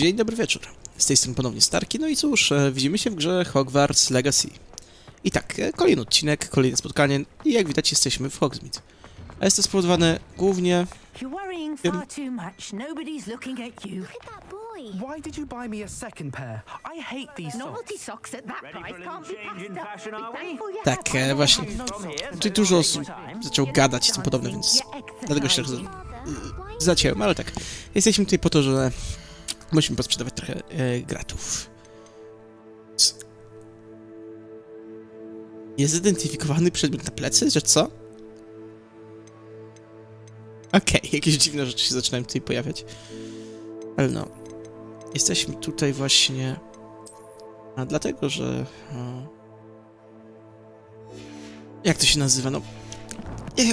Dzień dobry wieczór. Z tej strony ponownie Starki, no i cóż, e, widzimy się w grze Hogwarts Legacy. I tak, e, kolejny odcinek, kolejne spotkanie i jak widać jesteśmy w Hogsmeade. A jest to spowodowane głównie... Why did you buy me a second pair? I hate these Novelty socks. Tak, e, właśnie. Czyli so dużo osób zaczęło gadać i tym podobne, więc dlatego się zacięłem, ale tak. Jesteśmy tutaj po to, że musimy posprzedawać trochę e, gratów. C- Jest zidentyfikowany przedmiot na plecy, że co? Okej, jakieś dziwne rzeczy się zaczynają tutaj pojawiać. Ale no. Jesteśmy tutaj właśnie... A dlatego, że... O, jak to się nazywa? No... Ja-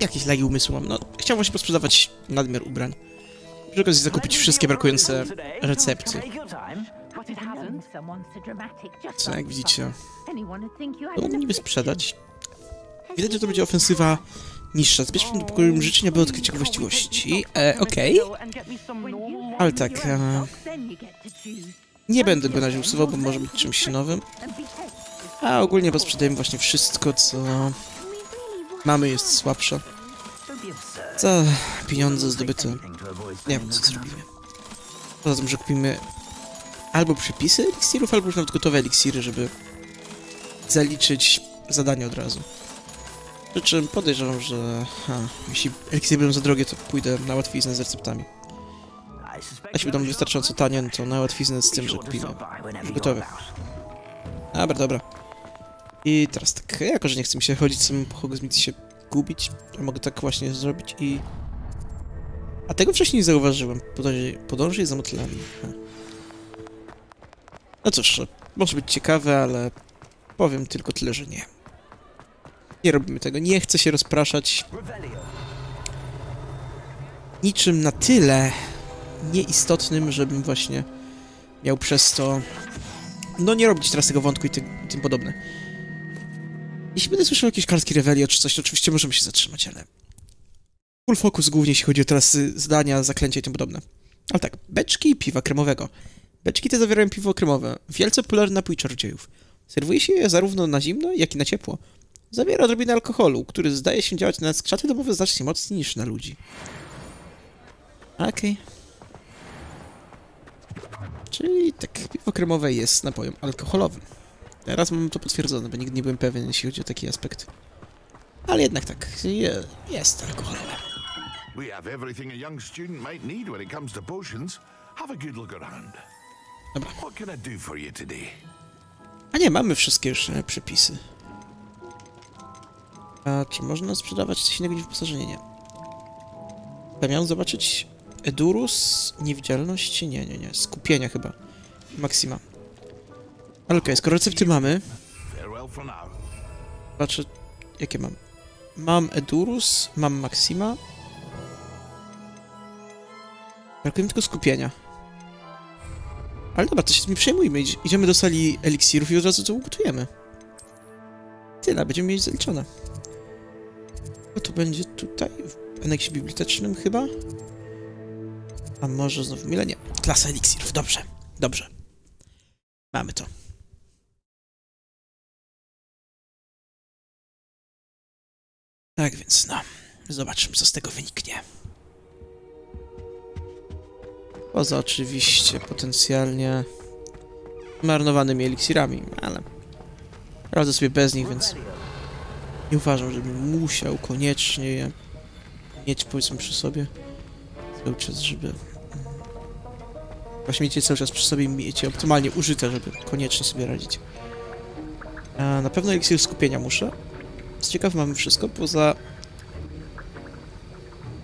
Jakieś lagi umysłu mam. No, chciałem właśnie posprzedawać nadmiar ubrań. Przy okazji zakupić wszystkie brakujące recepty. Co, jak widzicie, to niby affliction. sprzedać. Widać, że to będzie ofensywa niższa. Zbierzmy do pokoju życzenia, by odkryć właściwości. E, okej. Ale tak, e, nie będę go na razie usuwał, bo może być czymś nowym. A ogólnie posprzedajemy właśnie wszystko, co mamy jest słabsze. Za pieniądze zdobyte Nie wiem, co zrobimy. Poza tym, że kupimy albo przepisy eliksirów, albo już nawet gotowe eliksiry, żeby zaliczyć zadanie od razu. Przy czym podejrzewam, że ha, jeśli eliksiry będą za drogie, to pójdę na łatwiznę z receptami. A jeśli będą wystarczająco tanie, no to na łatwiznę z tym, że kupimy. Gotowe. Dobra, dobra. I teraz tak, jako że nie chcę mi się chodzić samym po Hogsmeade się gubić, ja mogę tak właśnie zrobić i a tego wcześniej nie zauważyłem. Podążaj, podążaj za motylami. No cóż, może być ciekawe, ale powiem tylko tyle, że nie. Nie robimy tego. Nie chcę się rozpraszać niczym na tyle nieistotnym, żebym właśnie miał przez to... No nie robić teraz tego wątku i, ty, i tym podobne. Jeśli będę słyszał jakieś kartki Revelio czy coś, to oczywiście możemy się zatrzymać, ale... Full focus głównie, jeśli chodzi o teraz y, zdania, zaklęcia i tym podobne. Ale tak, beczki i piwa kremowego. Beczki te zawierają piwo kremowe, wielce popularny napój czarodziejów. Serwuje się je zarówno na zimno, jak i na ciepło. Zawiera odrobinę alkoholu, który zdaje się działać na skrzaty domowe znacznie mocniej niż na ludzi. Okej. Czyli tak, piwo kremowe jest napojem alkoholowym. Teraz mam to potwierdzone, bo nigdy nie byłem pewien, jeśli chodzi o taki aspekt. Ale jednak tak, je, jest alkoholowe. We have everything a young student might need when it comes to potions. Have a good look around. Dobra. What can I do for you today? A nie, mamy wszystkie już e, przepisy. A czy można sprzedawać coś innego niż wyposażenie? Nie. Ja miałem zobaczyć Edurus, niewidzialności? Nie, nie, nie. Skupienia chyba. Maxima. Okej, skoro recepty mamy, patrzę, jakie mam. Mam Edurus, mam Maxima. Brakuje mi tylko skupienia. Ale dobra, to się tym przejmujmy. Idziemy do sali eliksirów i od razu to ugotujemy. Tyle, będziemy mieć zaliczone. Co to będzie tutaj? W aneksie bibliotecznym chyba? A może znów mile? Nie. Klasa eliksirów, dobrze. Dobrze. Mamy to. Tak więc no, zobaczymy co z tego wyniknie. Poza oczywiście potencjalnie marnowanymi eliksirami, ale radzę sobie bez nich, więc nie uważam, żebym musiał koniecznie je mieć powiedzmy przy sobie cały czas, żeby właśnie mieć je cały czas przy sobie i mieć je optymalnie użyte, żeby koniecznie sobie radzić. A na pewno eliksir skupienia muszę. Co ciekawe, mamy wszystko poza...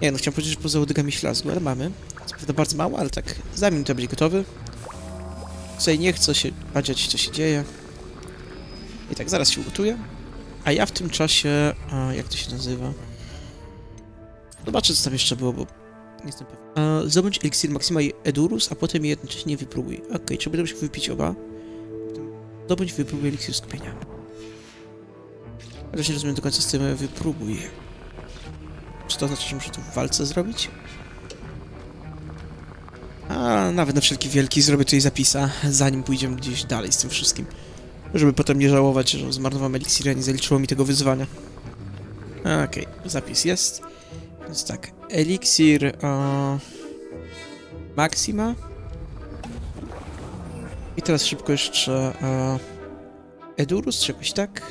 Nie no, chciałem powiedzieć, że poza łodygami ślazgu, ale mamy. Co prawda bardzo mało, ale tak za minutę będzie gotowy. Tutaj nie chcę się badziać, co się dzieje. I tak, zaraz się ugotuję. A ja w tym czasie... A, jak to się nazywa? Zobaczę, co tam jeszcze było, bo nie jestem pewien. A, zdobądź eliksir Maxima i Edurus, a potem je jednocześnie wypróbuj. Okej, czy będę wypić oba? Zdobądź wypróbuj eliksir skupienia. Chociaż nie rozumiem do końca z tym wypróbuj. Czy to znaczy, że muszę to w walce zrobić? A nawet na wszelki wielki zrobię tutaj zapisa, zanim pójdziemy gdzieś dalej z tym wszystkim. Żeby potem nie żałować, że zmarnowałem eliksir, a nie zaliczyło mi tego wyzwania. Okej, zapis jest. Więc tak, eliksir... E, Maxima. I teraz szybko jeszcze... E, Edurus, czy tak?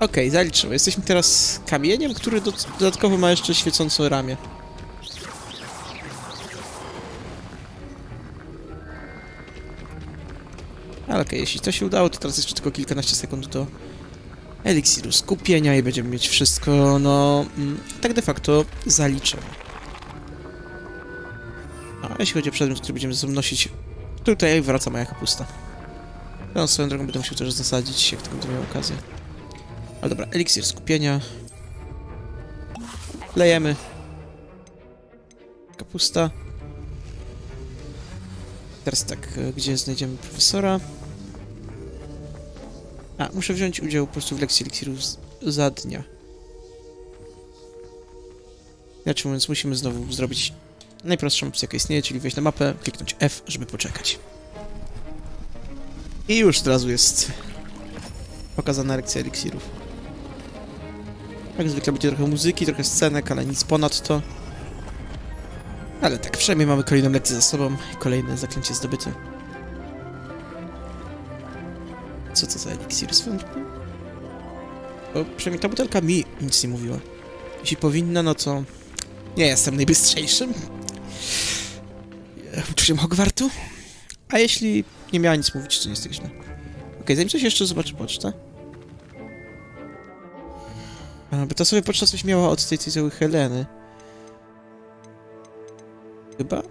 Okej, zaliczymy. Jesteśmy teraz kamieniem, który do, dodatkowo ma jeszcze świecące ramię. Ale okej, jeśli to się udało, to teraz jeszcze tylko kilkanaście sekund do eliksiru skupienia i będziemy mieć wszystko, no, mm, tak de facto zaliczone. A jeśli chodzi o przedmiot, który będziemy znosić, tutaj wraca moja kapusta. No, swoją drogą będę musiał też zasadzić, jak tylko będę miał okazję. Ale dobra, eliksir skupienia. Lejemy. Kapusta. Teraz tak, e, gdzie znajdziemy profesora? A, muszę wziąć udział po prostu w lekcji eliksirów za dnia. Inaczej mówiąc, musimy znowu zrobić najprostszą opcję, jaka istnieje, czyli wejść na mapę, kliknąć F, żeby poczekać. I już od razu jest pokazana lekcja eliksirów. Jak zwykle będzie trochę muzyki, trochę scenek, ale nic ponad to. Ale tak, przynajmniej mamy kolejną lekcję za sobą i kolejne zaklęcie zdobyte. Co to za eliksir drogą? Bo przynajmniej ta butelka mi nic nie mówiła. Jeśli powinna, no to nie jestem najbystrzejszym. e, Uczniem Hogwartu. A jeśli nie miała nic mówić, to nie jest tak źle. Okej, zanim coś jeszcze zobaczę pocztę. Bo ta sobie poczta coś miała od tej, całej Heleny. Chyba?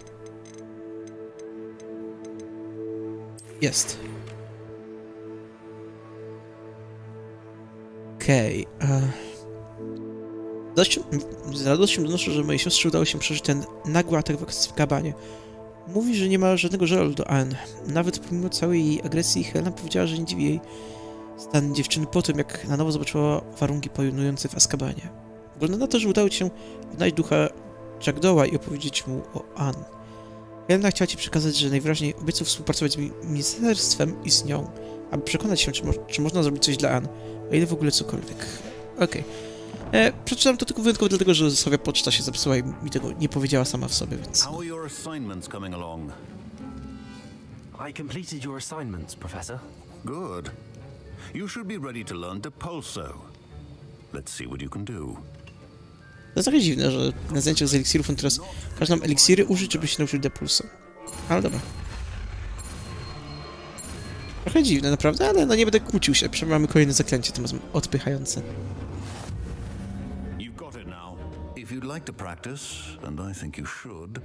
Jest. Okej. Okay, z radością donoszę, że mojej siostrze udało się przeżyć ten nagły atak w kabanie. Mówi, że nie ma żadnego żalu do Anne. Nawet pomimo całej jej agresji, Helena powiedziała, że nie dziwi jej stan dziewczyny po tym, jak na nowo zobaczyła warunki pojunujące w Azkabanie. Wygląda na to, że udało ci się odnaleźć ducha Jackdoła i opowiedzieć mu o Anne. Helena chciała ci przekazać, że najwyraźniej obiecał współpracować z mi- ministerstwem i z nią, aby przekonać się, czy, mo czy można zrobić coś dla Anne, o ile w ogóle cokolwiek. Okej. E, Przeczytam to tylko wyjątkowo dlatego, że sobie poczta się zepsuła i mi tego nie powiedziała sama w sobie, więc... How are your assignments coming along? I completed your assignments, Professor. Good. You should be ready to learn Depulso. Let's see what you can do. To jest trochę dziwne, że na zdjęciach z eliksirów on teraz każe nam eliksiry użyć, żeby się nauczyć depulsu. Ale dobra. Trochę dziwne, naprawdę, ale no nie będę kłócił się. Przynajmniej mamy kolejne zaklęcie, tym razem odpychające. If you'd like to practice, and I think you should,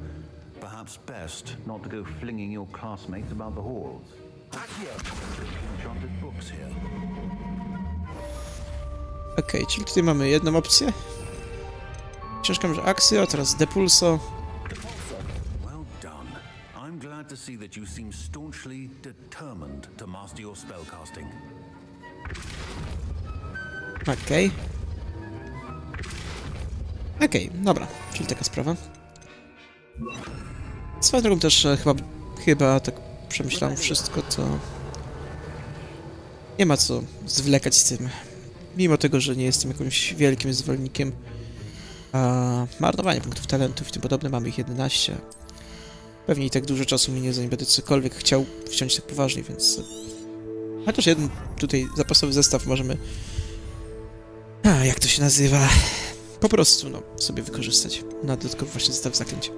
perhaps best not to go flinging your classmates about the halls. Here. Okej, czyli tutaj mamy jedną opcję. Książka może akcję, a teraz depulso. to see that you seem staunchly determined to master your spellcasting. Okej. Okej, dobra, czyli taka sprawa. Swoją drogą też e, chyba, chyba tak przemyślałem wszystko, to... Nie ma co zwlekać z tym. Mimo tego, że nie jestem jakimś wielkim zwolennikiem a, marnowania punktów talentów i tym podobne, mamy ich 11. Pewnie i tak dużo czasu minie, zanim będę cokolwiek chciał wziąć tak poważnie, więc... Chociaż jeden tutaj zapasowy zestaw możemy a, jak to się nazywa? Po prostu, no, sobie wykorzystać na dodatkowy właśnie zestaw zaklęć.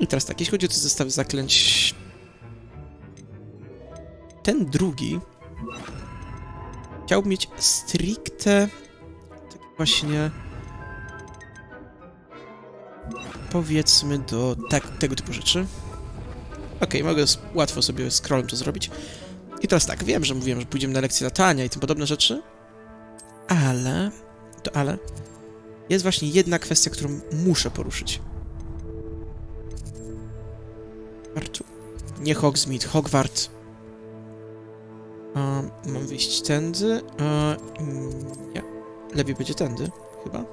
I teraz tak, jeśli chodzi o te zestawy zaklęć... Ten drugi... Chciałbym mieć stricte... Tak właśnie... Powiedzmy do tak, tego typu rzeczy. Okej, mogę łatwo sobie scrollem to zrobić. I teraz tak, wiem, że mówiłem, że pójdziemy na lekcję latania i tym podobne rzeczy, ale... To ale... Jest właśnie jedna kwestia, którą muszę poruszyć. Artu... Nie Hogsmeade, Hogwart. Um, mam wyjść tędy. Mm, nie. Lepiej będzie tędy, chyba.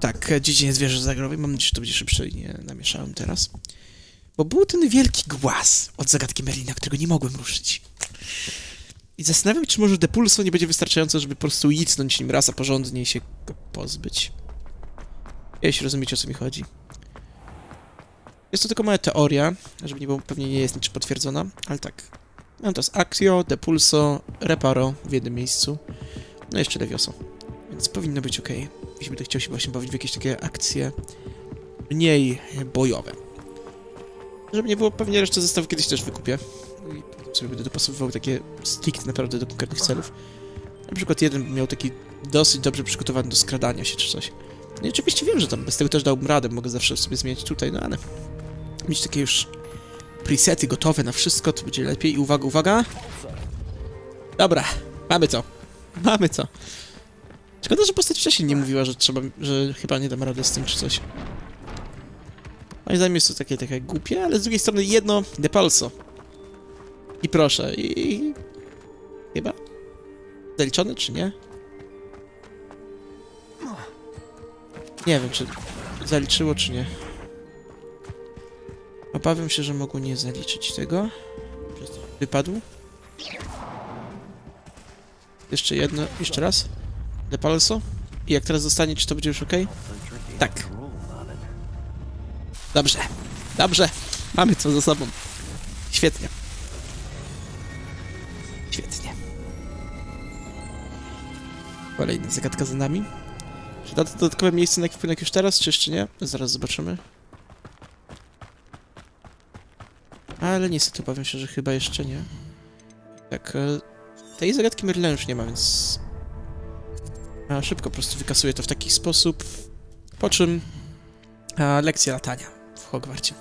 Tak, e, dziedziniec wieży zagrowej. Mam nadzieję, że to będzie szybsze i nie namieszałem teraz. Bo był ten wielki głaz od zagadki Merlina, którego nie mogłem ruszyć. I zastanawiam się, czy może depulso nie będzie wystarczająco, żeby po prostu icnąć nim raz, a porządnie się go pozbyć. Jeśli rozumiecie, o co mi chodzi. Jest to tylko moja teoria, żeby nie było, pewnie nie jest niczym potwierdzona, ale tak. Mam teraz Actio, Depulso, Reparo w jednym miejscu, no i jeszcze Levioso. Więc powinno być ok. Jeśli będę chciał się właśnie bawić w jakieś takie akcje mniej bojowe. Żeby nie było, pewnie resztę zestawu kiedyś też wykupię. I potem sobie będę dopasowywał takie stricte naprawdę do konkretnych celów. Na przykład jeden miał taki dosyć dobrze przygotowany do skradania się czy coś. No i oczywiście wiem, że tam bez tego też dałbym radę, mogę zawsze sobie zmieniać tutaj, no ale mieć takie już presety gotowe na wszystko, to będzie lepiej. I uwaga, uwaga! Dobra, mamy to. Mamy to. Szkoda, że postać wcześniej nie mówiła, że trzeba, że chyba nie dam rady z tym czy coś. Moim zdaniem jest to takie, takie głupie, ale z drugiej strony jedno Depalso. I proszę, i- Chyba? Zaliczone czy nie? Nie wiem, czy zaliczyło, czy nie. Obawiam się, że mogło nie zaliczyć tego. Wypadł. Jeszcze jedno, jeszcze raz. De Palso. I jak teraz zostanie, czy to będzie już ok? Tak. Dobrze. Dobrze. Mamy co za sobą. Świetnie. Świetnie. Kolejna zagadka za nami. Czy da to dodatkowe miejsce na ekwipunek już teraz, czy jeszcze nie? Zaraz zobaczymy. Ale niestety obawiam się, że chyba jeszcze nie. Tak, e, tej zagadki Merlina już nie ma, więc... A, szybko po prostu wykasuję to w taki sposób. Po czym... A, lekcja latania w Hogwarcie.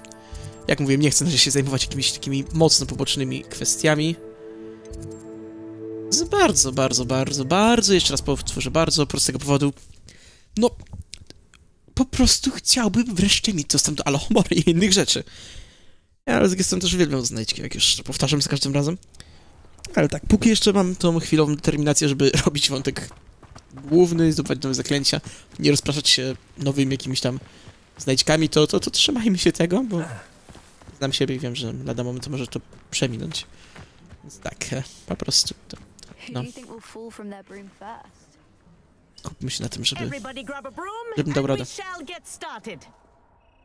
Jak mówiłem, nie chcę na się zajmować jakimiś takimi mocno pobocznymi kwestiami. Z bardzo, bardzo, bardzo, bardzo, jeszcze raz powtórzę, bardzo prostego powodu. No, po prostu chciałbym wreszcie mieć dostęp do Alohomory i innych rzeczy. Ja, ale z strony też uwielbiam znajdźki, jak już powtarzam za każdym razem. Ale tak, póki jeszcze mam tą chwilową determinację, żeby robić wątek główny, zdobywać nowe zaklęcia, nie rozpraszać się nowymi jakimiś tam znajdźkami, to, to, to trzymajmy się tego, bo znam siebie i wiem, że lada moment może to przeminąć. Więc tak, e, po prostu to No. skupmy się na tym, żeby... Żebym dał radę.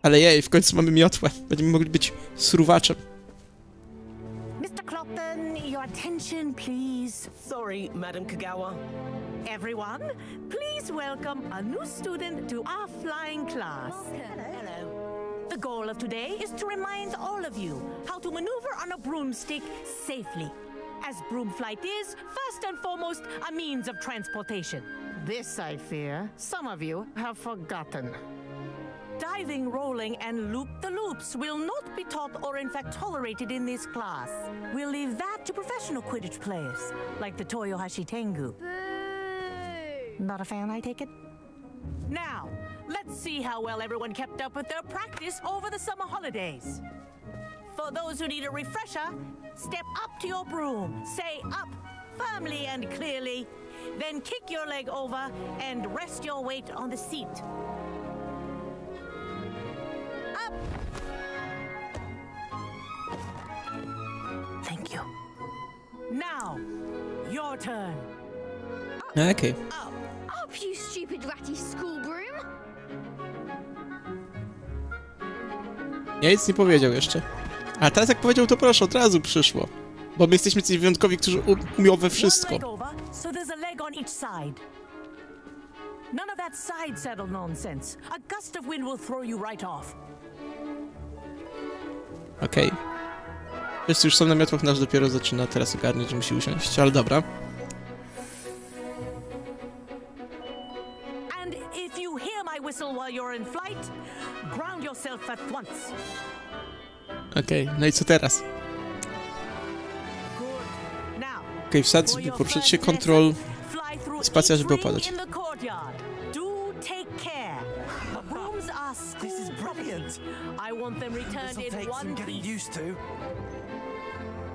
Ale jej, w końcu mamy miotłę. Będziemy mogli być suruwaczem. Mr. Clopton, your attention, please. Sorry, Madam Kagawa. Everyone, please welcome a new student to our flying class. Oh, hello. The goal of today is to remind all of you how to maneuver on a broomstick safely. As broom flight is, first and foremost, a means of transportation. This, I fear, some of you have forgotten. Diving, rolling, and loop the loops will not be taught or, in fact, tolerated in this class. We'll leave that to professional Quidditch players, like the Toyohashi Tengu. Not a fan, I take it? Now, let's see how well everyone kept up with their practice over the summer holidays. For those who need a refresher, step up to your broom, say up firmly and clearly, then kick your leg over and rest your weight on the seat. Up! Thank you. Now, your turn. Okej. Up, you stupid ratty school broom! Ja nic nie powiedział jeszcze. A teraz jak powiedział, to proszę, od razu przyszło. Bo my jesteśmy coś wyjątkowi, którzy umią we wszystko. None of that side saddle nonsense. A gust of wind will throw you right off. Okej. Wszyscy już są na miotłach, nasz dopiero zaczyna teraz ogarniać, że musi usiąść, ale dobra. Okej, no i co teraz? Okej, wsadź, żeby your poruszać first się, kontrol... spacja, żeby opadać.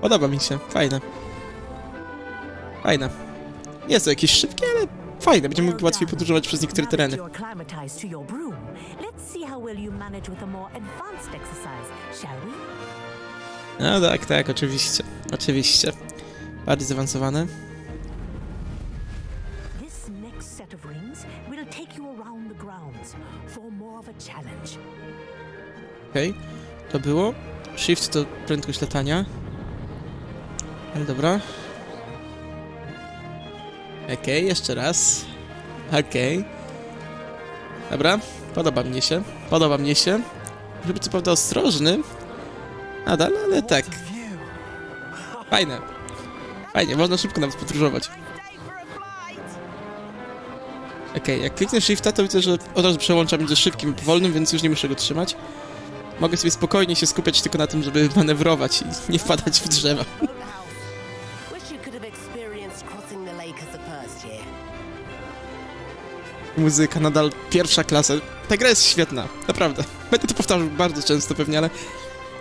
Podoba mi się, fajne. Fajne. Nie jest to jakieś szybkie, ale Fajne, będziemy mogli łatwiej podróżować przez niektóre tereny. No tak, tak, oczywiście. Oczywiście. Bardziej zaawansowane. Okej, to było. Shift to prędkość latania. Ale dobra. Okej, jeszcze raz. Okej. Dobra, podoba mnie się. Podoba mnie się. Żeby co prawda ostrożny. Nadal, ale tak. Fajne. Fajnie, można szybko nawet podróżować. Okej, jak kliknę shifta, to widzę, że od razu przełącza między szybkim i powolnym, więc już nie muszę go trzymać. Mogę sobie spokojnie się skupiać tylko na tym, żeby manewrować i nie wpadać w drzewa. Muzyka nadal pierwsza klasa. Ta gra jest świetna, naprawdę. Będę to powtarzał bardzo często pewnie, ale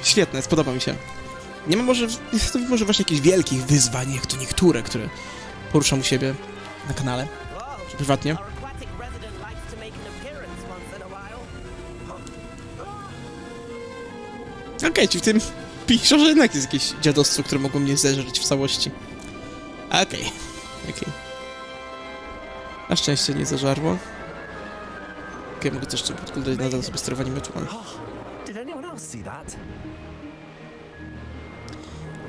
świetna jest, podoba mi się. Nie ma może, jest to może właśnie jakichś wielkich wyzwań, jak to niektóre, które poruszam u siebie na kanale, czy prywatnie. Okej, czyli w tym pisze, że jednak jest jakieś dziadostwo, które mogło mnie zeżreć w całości. Okej, okej. Na szczęście nie zażarło. Okej, mogę też podkładać nadal sobie sterowanie meczu, ale...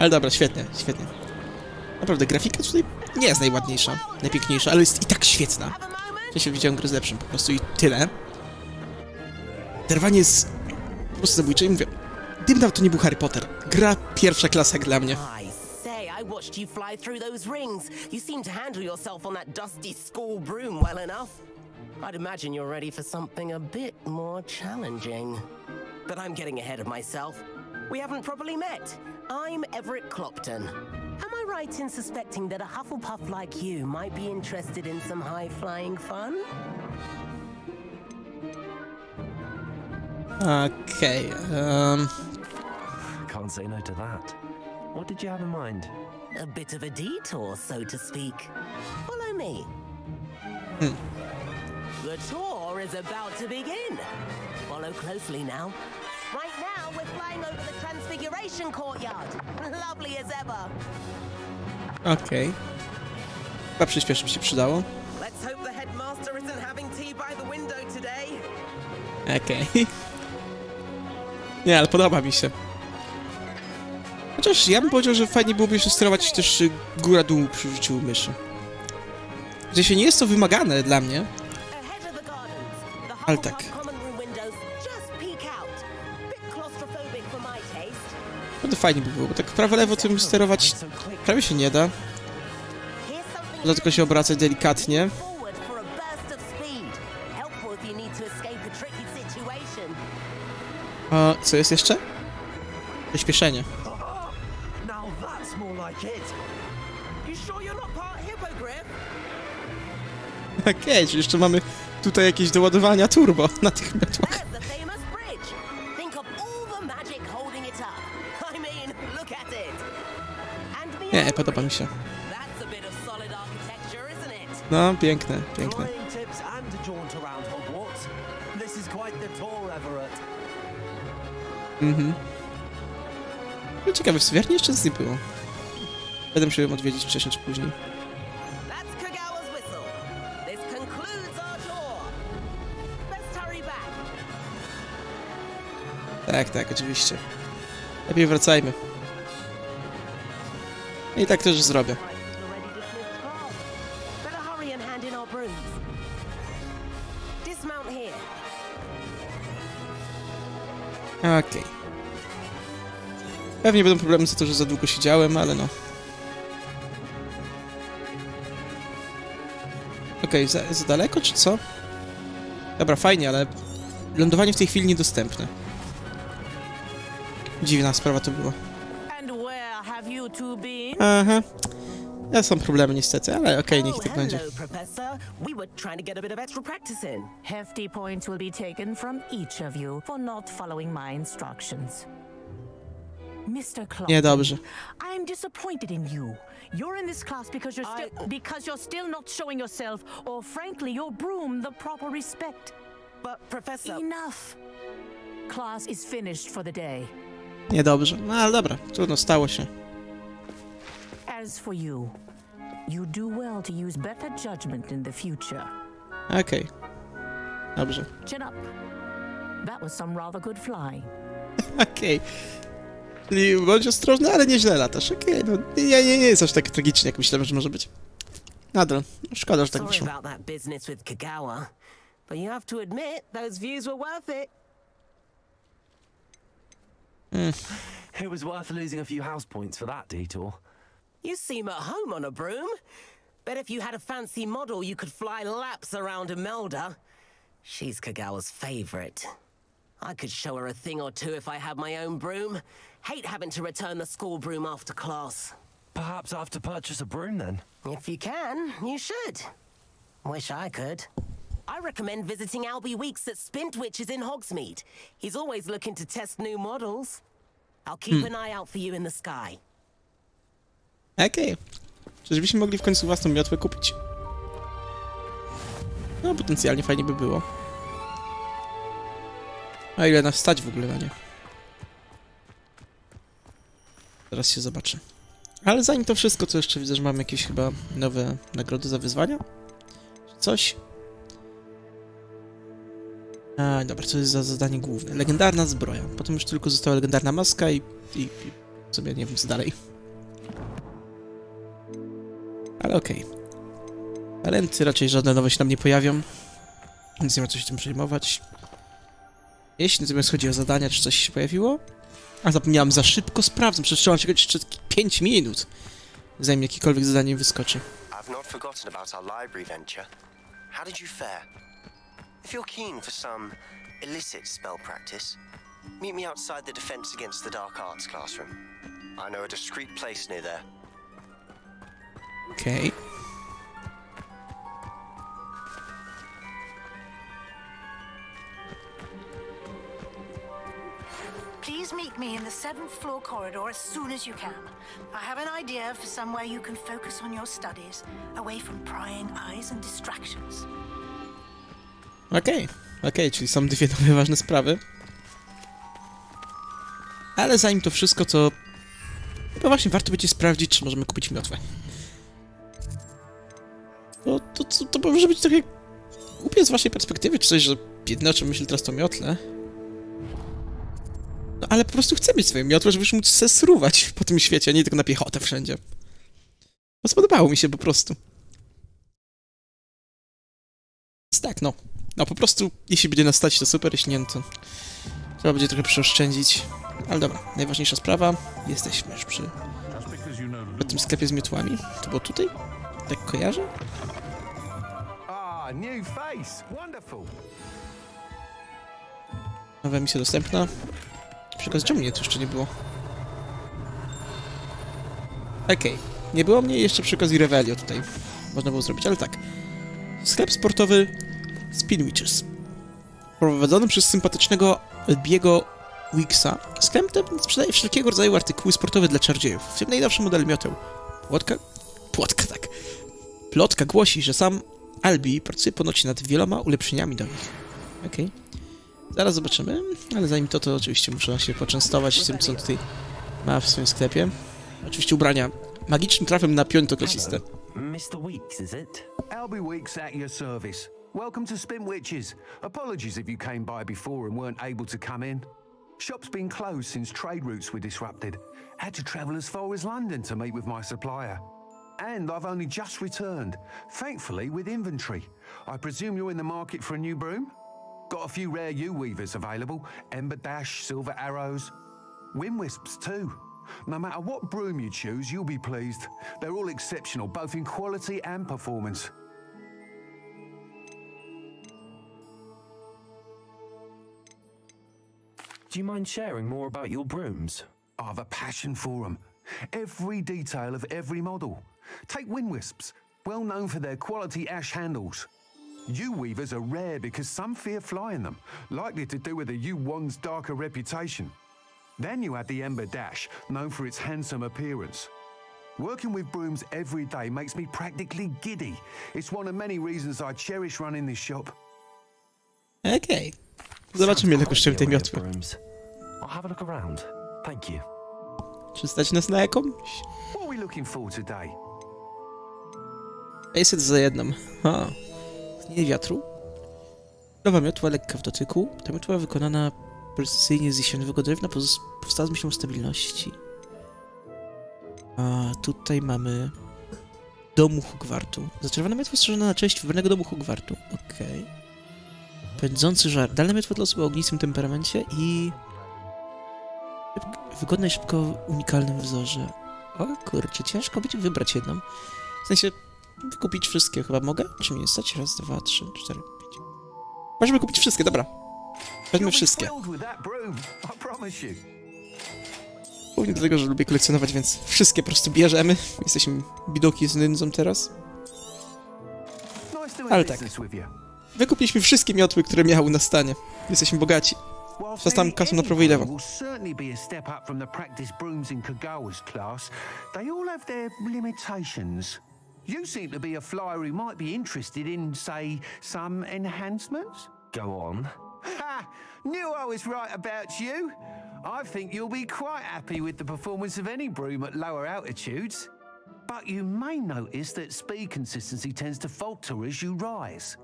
Dobra, świetnie, świetnie. Naprawdę, grafika tutaj nie jest najładniejsza, najpiękniejsza, ale jest i tak świetna. Ja się widziałem gry z lepszym po prostu i tyle. Derwanie jest po prostu zabójcze i mówię, gdyby nawet to nie był Harry Potter, gra pierwsza klasa jak dla mnie. I say, I watched you fly through those rings. You seem to handle yourself on that dusty school broom well enough. I'd imagine you're ready for something a bit more challenging. But I'm getting ahead of myself. We haven't properly met. I'm Everett Clopton. Am I right in suspecting that a Hufflepuff like you might be interested in some high-flying fun? Okay, um, Can't say no to that. What did you have in mind? A bit of a detour, so to speak. Follow me. The tour is about to begin. Follow closely now. Right now, we're flying over the Transfiguration Courtyard. Lovely as ever. okej. Chyba przyspieszyć się przydało. Let's hope the headmaster isn't having tea by the window today. Okej. Nie, ale podoba mi się. Chociaż ja bym powiedział, że fajnie byłoby jeszcze sterować też góra-dół przy myszy. W sensie nie jest to wymagane dla mnie, Ale tak. Naprawdę fajnie by było, bo tak prawo-lewo tym sterować prawie się nie da. Dlatego się obracać delikatnie. A co jest jeszcze? Przyspieszenie. Okej, czyli jeszcze mamy tutaj jakieś doładowania turbo na tych miotłach. Nie, podoba mi się. No, piękne, piękne. Mhm. No ciekawe, w Sywiarni jeszcze nic nie było. Będę musiał ją odwiedzić wcześniej czy później. Tak, tak, oczywiście. Lepiej wracajmy. I tak też zrobię. Okej. Pewnie będą problemy za to, że za długo siedziałem, ale no. Okej, za, za daleko czy co? Dobra, fajnie, ale lądowanie w tej chwili niedostępne. Dziwna sprawa to była. Aha. Ja są problemy niestety, ale okej, niech oh, tak będzie. We were trying to get a bit of extra practice in. Hefty points will be taken from each of you for not following my instructions. Mr. Clark. Niedobrze. I'm disappointed in you. You're in this class because you're still because you're still not showing yourself, or frankly, your broom the proper respect. But, Professor. Enough. Class is finished for the day. Niedobrze. No ale dobra, trudno, stało się. As for you, you do well to use better judgment in the future. Okej. Dobrze. Chin up. That was some rather good flying. Okej. Czyli bądź ostrożny, ale nieźle latasz. Okej, no nie, nie, nie jest aż tak tragicznie, jak myślałem, że może być. Nadal. Szkoda, że tak Sorry wyszło. about that business with Kagawa, but you have to admit those views were worth it. It was worth losing a few house points for that detour. You seem at home on a broom. Bet if you had a fancy model, you could fly laps around Imelda. She's Kagawa's favorite. I could show her a thing or two if I had my own broom. Hate having to return the school broom after class. Perhaps I have to purchase a broom then. If you can, you should. Wish I could. I recommend visiting Albie Weeks at Spintwitches in Hogsmeade. He's always looking to test new models. I'll keep an eye out for you in the sky. Okej. Czyżbyśmy mogli w końcu własną miotłę kupić? No, potencjalnie fajnie by było. A ile nas stać w ogóle na nie? Zaraz się zobaczę. Ale zanim to wszystko, to jeszcze widzę, że mamy jakieś chyba nowe nagrody za wyzwania? Coś? A, dobra, co jest za zadanie główne? Legendarna zbroja. Potem już tylko została legendarna maska i... i, i sobie nie wiem co dalej. Ale okej. Talenty raczej żadne nowe się nam nie pojawią. Więc nie ma co się tym przejmować. Jeśli natomiast chodzi o zadania, czy coś się pojawiło? A zapomniałem, za szybko sprawdzam. Przecież trzeba czekać jeszcze 5 minut, zanim jakiekolwiek zadanie wyskoczy. I've not forgotten about our library venture. How did you fare? If you're keen for some illicit spell practice, meet me outside the Defense Against the Dark Arts classroom. I know a discreet place near there. Okay. Please meet me in the seventh floor corridor as soon as you can. I have an idea for somewhere you can focus on your studies, away from prying eyes and distractions. Okej, okej, czyli są dwie nowe ważne sprawy. Ale zanim to wszystko, to... No właśnie, warto będzie sprawdzić, czy możemy kupić miotłę. No, to, to, to może być trochę głupie z waszej perspektywy, czy coś, że jedyne o czym myślę teraz to miotle. No ale po prostu chcę mieć swoją miotłę, żeby już móc se sruwać po tym świecie, a nie tylko na piechotę wszędzie. No spodobało mi się po prostu. Więc tak, no. No po prostu, jeśli będzie nas stać, to super, jeśli nie, no to trzeba będzie trochę przeoszczędzić. Ale dobra, najważniejsza sprawa, jesteśmy już przy, przy tym sklepie z miotłami. To było tutaj? Tak kojarzę? Ah. Nowa misja dostępna. Przy okazji, czemu mnie tu jeszcze nie było? Okej, nie było mnie jeszcze przy okazji Revelio tutaj. Można było zrobić, ale tak. Sklep sportowy Spinwitches. Prowadzony przez sympatycznego Biego Wixa. Sklep ten sprzedaje wszelkiego rodzaju artykuły sportowe dla czardziejów, w tym najnowszy model mioteł. Płotka? Płotka, tak. Plotka głosi, że sam Albi pracuje ponoć nad wieloma ulepszeniami do nich. Okej. Zaraz zobaczymy, ale zanim to, to oczywiście muszę się poczęstować tym, co tutaj ma w swoim sklepie. Oczywiście ubrania magicznym trafem na piątoklasistę. Mr. Weeks, is it? Albie Weeks at your service. Welcome to Spin Witches. Apologies if you came by before and weren't able to come in. Shop's been closed since trade routes were disrupted. Had to travel as far as London to meet with my supplier. And I've only just returned, thankfully with inventory. I presume you're in the market for a new broom? Got a few rare U weavers available Ember Dash, Silver Arrows, Wind Wisps too. No matter what broom you choose, you'll be pleased. They're all exceptional, both in quality and performance. Do you mind sharing more about your brooms? I've a passion for them. Every detail of every model. Take Wind Wisps, well known for their quality ash handles. U weavers are rare because some fear flying them, likely to do with the U wand's darker reputation. Then you had the Ember Dash, known for its handsome appearance. Working with brooms every day makes me practically giddy. It's one of many reasons I cherish running this shop. Okej. Zobaczymy, ile kosztują te miotły. A. Czy stać nas na jakąś? Payset za jedną. Ha. Nie wiatru. Nowa miotła lekka w dotyku. Ta miotła wykonana precyzyjnie z jesienowego drewna powstała z myślą stabilności. A tutaj mamy domu Hogwartu. Zaczerwana miotła strzeżona na cześć wybranego domu Hogwartu. Okej. Pędzący żar. Dalne miotła dla osób o ognistym temperamencie i... Wygodne i szybko unikalnym wzorze. O kurczę, ciężko będzie wybrać jedną. W sensie, wykupić wszystkie chyba mogę? Czy mnie stać? Raz, dwa, trzy, cztery, pięć. Możemy kupić wszystkie, dobra. Weźmy wszystkie. Głównie dlatego, że lubię kolekcjonować, więc wszystkie po prostu bierzemy. Jesteśmy bidoki z nędzą teraz. Ale tak. Wykupiliśmy wszystkie miotły, które miały na stanie. Jesteśmy bogaci. Zostałem nearly kasą na prawo i lewo. You seem to be a flyer who might be interested in, say, some enhancements? Go on. Ha! Knew I was right about you. I think you'll be quite happy with the performance of any broom at lower altitudes. But you may notice that speed consistency tends to falter as you rise.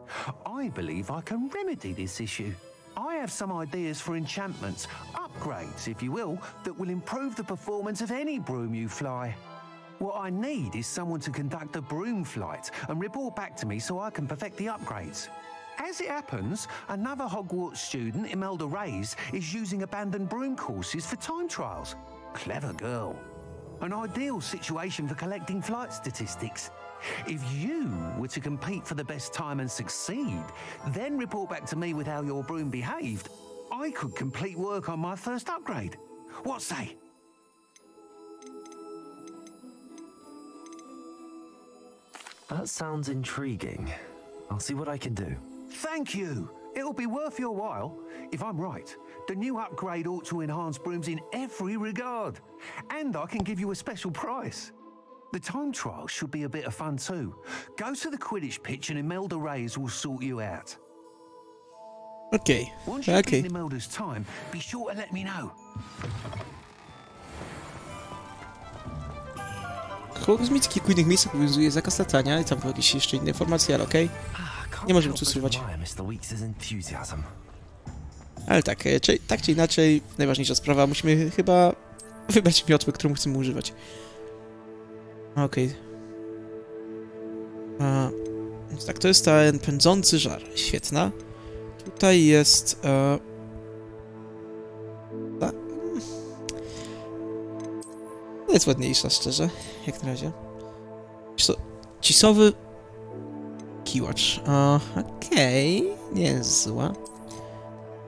I believe I can remedy this issue. I have some ideas for enchantments, upgrades, if you will, that will improve the performance of any broom you fly. What I need is someone to conduct a broom flight and report back to me so I can perfect the upgrades. As it happens, another Hogwarts student, Imelda Reyes, is using abandoned broom courses for time trials. Clever girl. An ideal situation for collecting flight statistics. If you were to compete for the best time and succeed, then report back to me with how your broom behaved, I could complete work on my first upgrade. What say? That sounds intriguing. I'll see what I can do. Thank you. It'll be worth your while. If I'm right, the new upgrade ought to enhance brooms in every regard. And I can give you a special price. The time trial should be a bit of fun too. Go to the Quidditch pitch and Imelda Reyes will sort you out. Okay. Once okej. beaten Imelda's time, be sure to let me know. Hogsmeade w kilku innych miejscach obowiązuje zakaz latania i tam były jakieś jeszcze inne informacje, ale okej. Can't Nie możemy tu but suwać. admire Mr. Weeks' enthusiasm. Ale tak, e, czy, tak czy inaczej, najważniejsza sprawa, musimy chyba wybrać miotłę, którą chcemy używać. Okej. Więc tak, to jest ten pędzący żar. Świetna. Tutaj jest... E, ta, to jest ładniejsza, szczerze, jak na razie. Wiesz kiłacz. O, Okej, nie jest zła.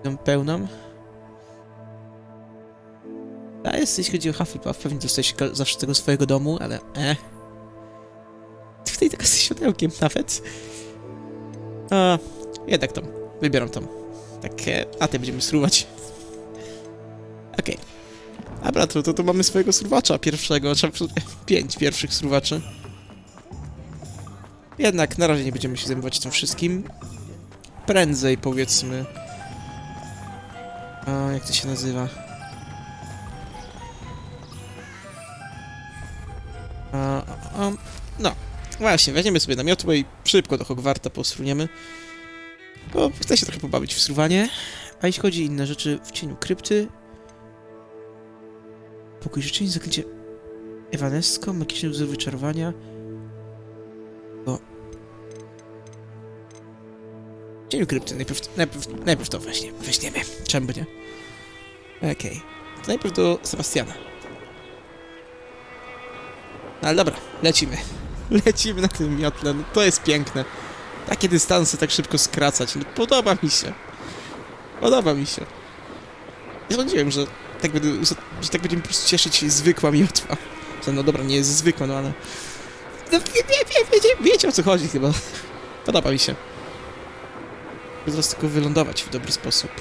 Tą pełną. A jeśli chodzi o Hufflepuff, pewnie dostajesz zawsze tego swojego domu, ale eh. Tutaj taka z siodełkiem nawet. A, jednak tą. Wybieram tą. Tak, e, a te będziemy sruwać. Okej. Dobra, to, to, mamy swojego surwacza pierwszego, pięć pierwszych surwaczy. Jednak na razie nie będziemy się zajmować tym wszystkim. Prędzej powiedzmy. A, jak to się nazywa? A, a, no, właśnie, weźmiemy sobie namiotło i szybko do Hogwarta posruniemy. Bo chcę się trochę pobawić w sruwanie. A jeśli chodzi o inne rzeczy, w cieniu krypty... Pokój życzeń, zaklęcie Evanesco, magiczny wzór wyczarowania... Cieniu krypty, najpierw, najpierw, najpierw to właśnie weźmiemy. Czemu by nie? Okej. To najpierw do Sebastiana. No ale dobra, lecimy. Lecimy na tym miotle, no to jest piękne. Takie dystanse tak szybko skracać, no podoba mi się. Podoba mi się. Nie sądziłem, że tak, będę, że, tak będziemy po prostu cieszyć zwykła miotła. No dobra, nie jest zwykła, no ale... No, wie, wie, wie, wiecie, wiecie o co chodzi chyba. Podoba mi się. Żeby teraz tylko wylądować w dobry sposób.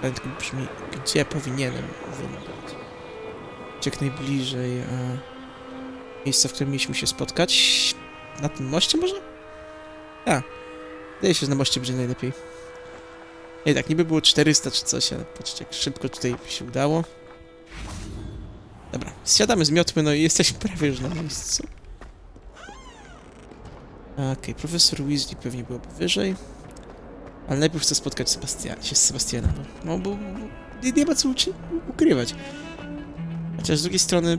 Prędko brzmi, gdzie powinienem wylądować. Jak najbliżej e, miejsca, w którym mieliśmy się spotkać. Na tym moście może? A, wydaje się, że na moście będzie najlepiej. Nie tak, niby było 400 czy coś, ale patrzcie, jak szybko tutaj się udało. Dobra, zsiadamy z no i jesteśmy prawie już na miejscu. Okej, profesor Weasley pewnie byłoby wyżej. Ale najpierw chcę spotkać się z Sebastianem, bo, no, bo, bo nie, nie ma co ukrywać. Chociaż z drugiej strony...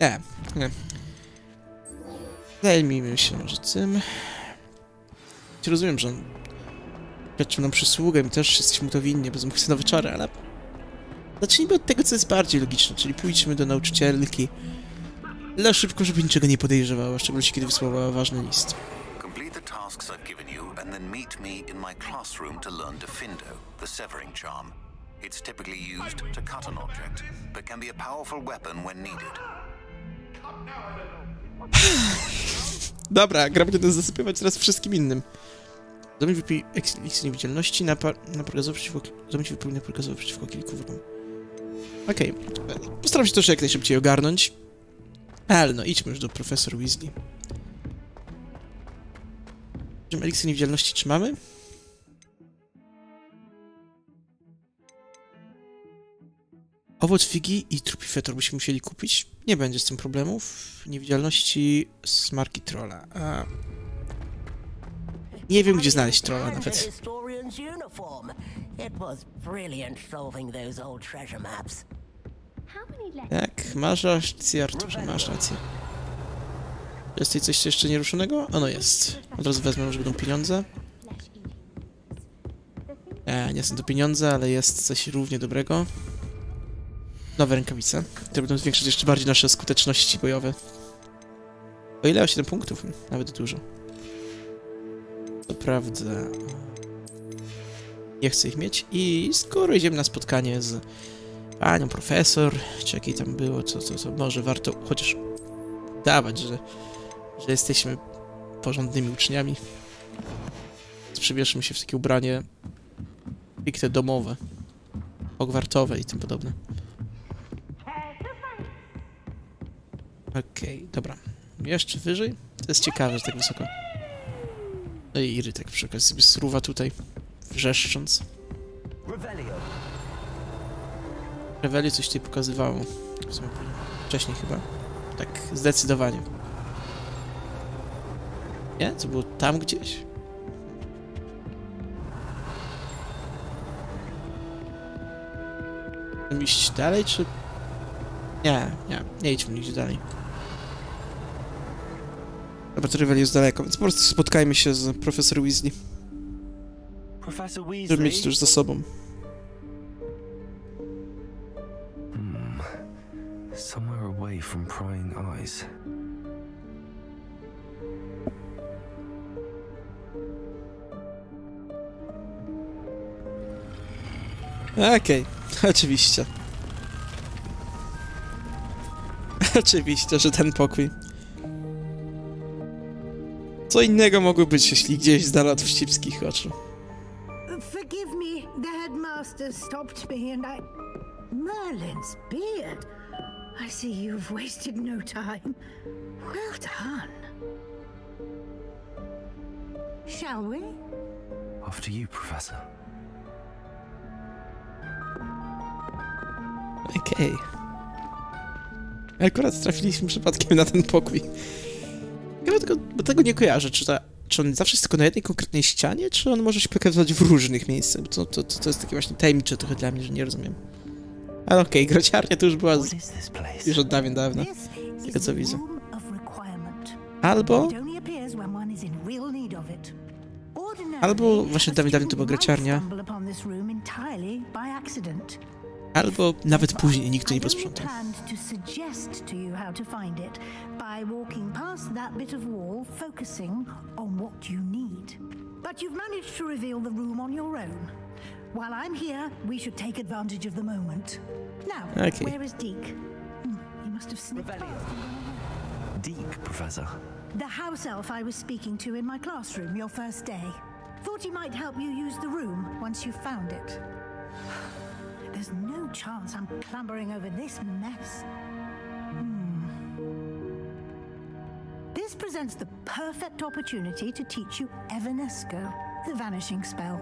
Nie, nie. Zajmijmy się może tym. Rozumiem, że on świadczył nam przysługę i też jesteśmy to winni, bo zamówił nowe czary, ale... Zacznijmy od tego, co jest bardziej logiczne, czyli pójdźmy do nauczycielki. Ale szybko, żeby niczego nie podejrzewała, szczególnie kiedy wysłała ważny list. Complete the tasks I've given you and then meet me in my classroom to learn Defindo, the severing charm. It's typically used to cut an object, but can be a powerful weapon when needed. Dobra, gra będzie nas zasypywać teraz wszystkim innym. Zamieć wypij eliksir niewidzialności na, na progazowo przeciwko... Zamieć wypełni na progazowo przeciwko kilku wrogom. Okej. Okay. Postaram się to jak najszybciej ogarnąć. Ale no, idźmy już do profesor Weasley. Czym eliksir niewidzialności trzymamy? Owoc figi i trupifetor byśmy musieli kupić. Nie będzie z tym problemów. Niewidzialności z marki Trolla. A... Nie wiem, gdzie znaleźć Trolla nawet. Tak, masz rację, Arturze, masz rację. Jest tutaj coś jeszcze nieruszonego? Ono jest. Od razu wezmę, może będą pieniądze. E, nie są to pieniądze, ale jest coś równie dobrego. Nowe rękawice, które będą zwiększać jeszcze bardziej nasze skuteczności bojowe. O ile? O 7 punktów, nawet dużo. To prawda. Nie chcę ich mieć. I skoro idziemy na spotkanie z panią profesor, czy jakiej tam było, co, co, co może warto chociaż dawać, że, że jesteśmy porządnymi uczniami. Przybierzmy się w takie ubranie stricte domowe, pogwartowe i tym podobne. Okej, okay, dobra. Jeszcze wyżej? To jest ciekawe, że tak wysoko. No i Iry tak przy okazji sobie sruwa tutaj, wrzeszcząc. Coś tutaj pokazywało. Wcześniej chyba. Tak, zdecydowanie. Nie? Co było tam gdzieś? Chcemy iść dalej, czy... Nie, nie, nie idźmy nigdzie dalej. Rywal jest daleko, więc po prostu spotkajmy się z profesor Weasley. Professor Weasley? Żeby mieć to już za sobą. Somewhere away from prying eyes. Okej, okay. oczywiście. Oczywiście, że ten pokój. Co innego mogło być, jeśli gdzieś z dala od wścibskich oczu. Forgive me, the headmaster stopped me and I... Merlin's beard. I see you've wasted no time. Well done. Shall we? After you, Professor. Okej. Okay. Akurat trafiliśmy przypadkiem na ten pokój. Ja tego, bo tego nie kojarzę, czy, ta, czy on zawsze jest tylko na jednej konkretnej ścianie, czy on może się pokazywać w różnych miejscach. To, to, to, to jest takie właśnie tajemnicze trochę dla mnie, że nie rozumiem. Ale okej, okay, grociarnia to już była z, już od dawien dawna, tego co widzę. Albo... Albo właśnie dawien dawien to była grociarnia. Albo nawet później nikt to nie posprzątał. But you've managed to reveal the room on your own. While I'm here, we should take advantage of the moment. Now, okay. where is Deke? Hmm, he must have snipped past. Deke, Professor. The house elf I was speaking to in my classroom your first day. Thought he might help you use the room once you've found it. There's no chance I'm clambering over this mess. Hmm. This presents the perfect opportunity to teach you Evanesco, the vanishing spell.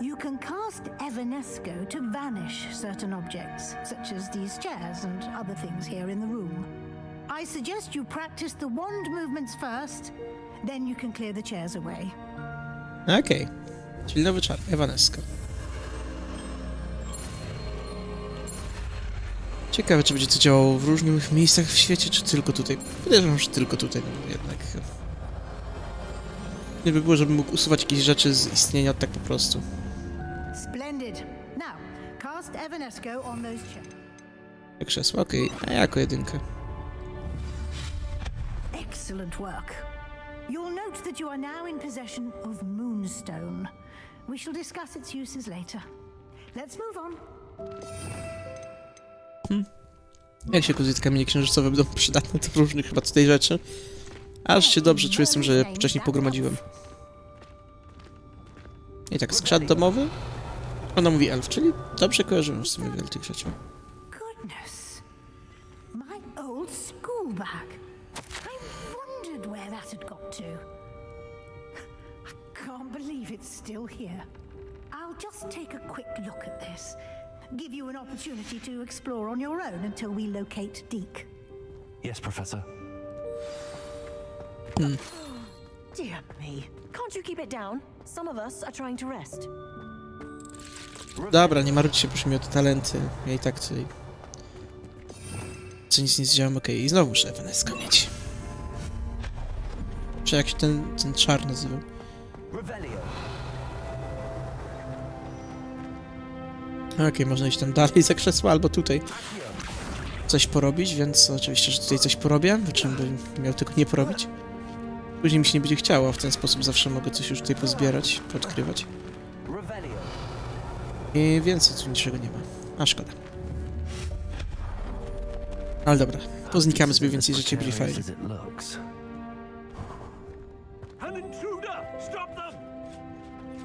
You can cast Evanesco to vanish certain objects, such as these chairs and other things here in the room. I suggest you practice the wand movements first, then you can clear the chairs away. Okej. Czyli nowy czar. Evanesco. Ciekawe, czy będzie to działało w różnych miejscach w świecie, czy tylko tutaj. Podejrzewam, że tylko tutaj, no jednak. By było, żebym mógł usuwać jakieś rzeczy z istnienia tak po prostu. Krzesła, okej. A ja jako jedynkę. Excellent work. You'll note that you are now in possession of Moonstone. We shall discuss its uses later. Let's move on. Jak się okazuje, te kamienie księżycowe będą przydatne do różnych chyba tutaj rzeczy. Aż się dobrze czuję z tym, że wcześniej pogromadziłem. I tak, skrzat domowy. Ona mówi elf, czyli dobrze kojarzymy w sumie wiele tych rzeczy. Goodness. My old school bag. I wondered where that had got to. I can't believe it's still here. I'll just take a quick look at this. Give you an opportunity to explore on your own until we locate Deke. Yes, Professor. Dear me. Can't you keep it down? Some of us are trying to rest. Dobra, nie marudź się, proszę mi o te talenty. Ja i tak tutaj... Co nic nie zdziałam, okej. I znowu muszę Evanesco mieć. Czy jak się ten, ten czar nazywał? Okej, można iść tam dalej za krzesła, albo tutaj coś porobić, więc oczywiście, że tutaj coś porobię, czym bym miał tego nie porobić. Później mi się nie będzie chciało, w ten sposób zawsze mogę coś już tutaj pozbierać, podkrywać. I więcej tu niczego nie ma. A szkoda. Ale dobra, poznikamy sobie więcej rzeczy!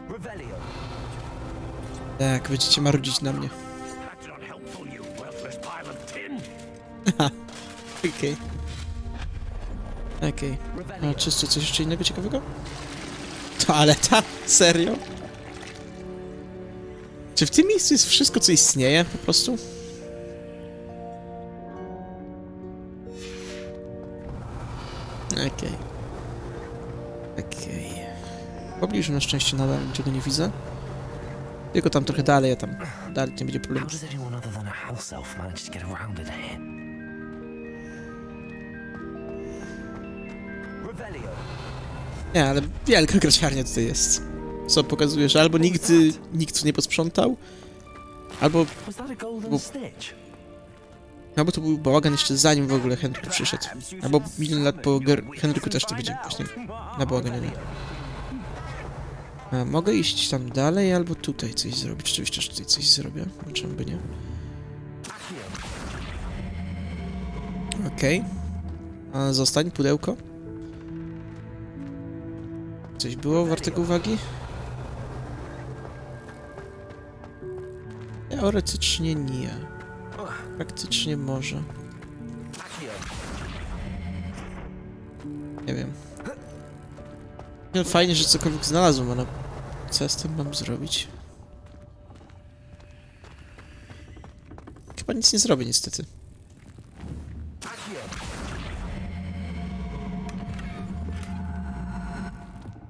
Revelio. Tak, będziecie marudzić na mnie. Tin! Okej. Okej. A czy coś jeszcze innego ciekawego? Toaleta? Serio? Czy w tym miejscu jest wszystko, co istnieje, po prostu? Okej. Okej. W pobliżu na szczęście nadal niczego nie widzę. Tylko tam trochę dalej, a tam dalej nie będzie problemu. Nie, ale wielka graciarnia tutaj jest. Co pokazuje, że albo nigdy nikt tu nie posprzątał, albo, Bo- albo to był bałagan jeszcze zanim w ogóle Henryk przyszedł. Albo milion lat po Ger- Henryku też to będzie właśnie na bałaganie. A, mogę iść tam dalej, albo tutaj coś zrobić. Oczywiście, że tutaj coś zrobię. Czemu by nie? Okej. A Zostań, pudełko. Coś było wartego uwagi? Teoretycznie nie. Praktycznie może. Nie wiem. Fajnie, że cokolwiek znalazłem, ale co ja z tym mam zrobić? Chyba nic nie zrobię, niestety.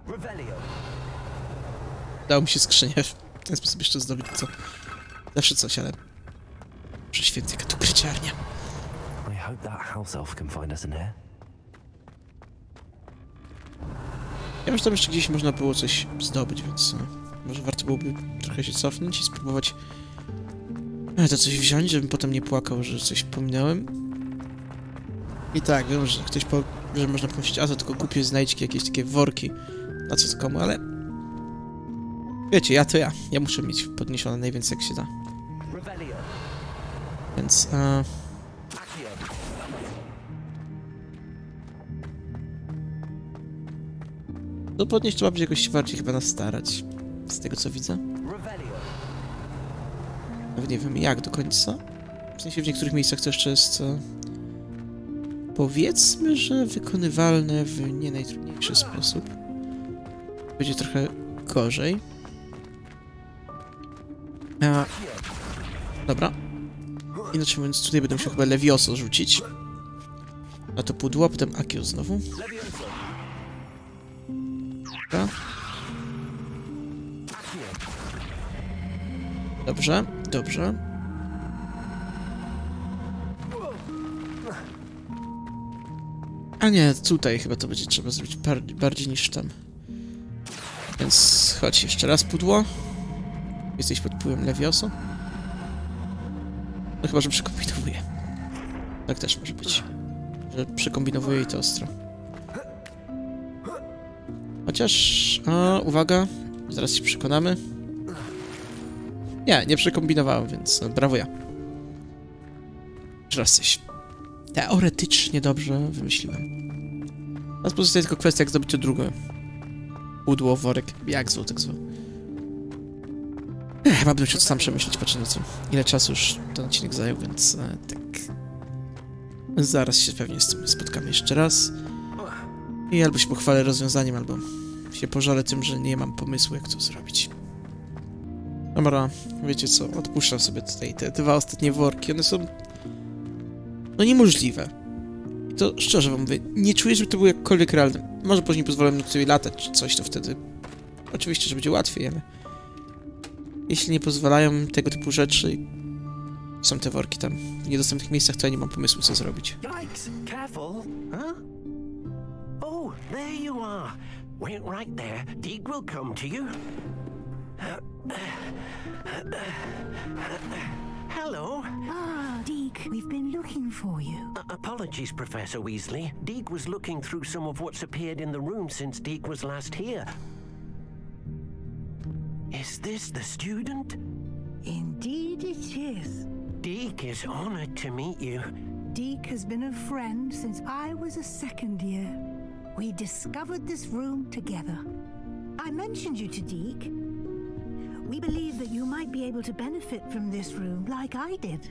Revelio. Dało mi się skrzynię w ten sposób jeszcze zdobyć, co? Zawsze coś, ale... Prześwięty, jaka tu kryciarnia. I hope that house elf can find us in here. Ja myślę, że tam jeszcze gdzieś można było coś zdobyć, więc e, może warto byłoby trochę się cofnąć i spróbować e, to coś wziąć, żebym potem nie płakał, że coś pominąłem. I tak, wiem, że ktoś po, że można pomyśleć, a to tylko głupie znajdźki, jakieś takie worki, na co to komu, ale... Wiecie, ja to ja. Ja muszę mieć podniesione najwięcej jak się da. Więc... E, To podnieść trzeba będzie jakoś bardziej chyba nastarać. Z tego co widzę. Nawet nie wiem jak do końca. W sensie w niektórych miejscach to jeszcze jest... e, Powiedzmy, że wykonywalne w nie najtrudniejszy sposób. Będzie trochę gorzej. A, dobra. Inaczej mówiąc, tutaj będę musiał chyba Levioso rzucić. A to pudło, potem Akio znowu. Dobra. Dobrze, dobrze. A nie, tutaj chyba to będzie trzeba zrobić bar bardziej niż tam. Więc chodź jeszcze raz pudło. Jesteś pod wpływem Levioso? No chyba, że przekombinowuję. Tak też może być. Że przekombinowuję i to ostro. Chociaż... A, uwaga. Zaraz się przekonamy. Nie, nie przekombinowałem, więc no, brawo ja. Jeszcze raz. Teoretycznie dobrze wymyśliłem. Teraz pozostaje tylko kwestia, jak zdobyć drugie. Pudło, worek, jak zwał, tak. Ech, musiał to sam przemyśleć, patrzę na co. Ile czasu już ten odcinek zajął, więc e, tak... Zaraz się pewnie z tym spotkamy jeszcze raz. I albo się pochwalę rozwiązaniem, albo się pożalę tym, że nie mam pomysłu, jak to zrobić. Dobra, wiecie co, odpuszczam sobie tutaj te dwa ostatnie worki, one są... No niemożliwe. I to szczerze wam mówię, nie czuję, żeby to było jakkolwiek realne. Może później pozwolę mi tutaj latać czy coś, to wtedy... Oczywiście, że będzie łatwiej, ale... Jeśli nie pozwalają tego typu rzeczy, są te worki tam w niedostępnych miejscach, to ja nie mam pomysłu, co zrobić. Yikes! Careful! Huh? Oh, there you are. Wait right there. Deeg will come to you. Hello. Ah, Deke, we've been looking for you. Uh, apologies, Professor Weasley. Deeg was looking through some of what's appeared in the room since Deeg was last here. Is this the student? Indeed it is. Deek is honored to meet you. Deke has been a friend since I was a second year. We discovered this room together. I mentioned you to Deke. We believe that you might be able to benefit from this room like I did.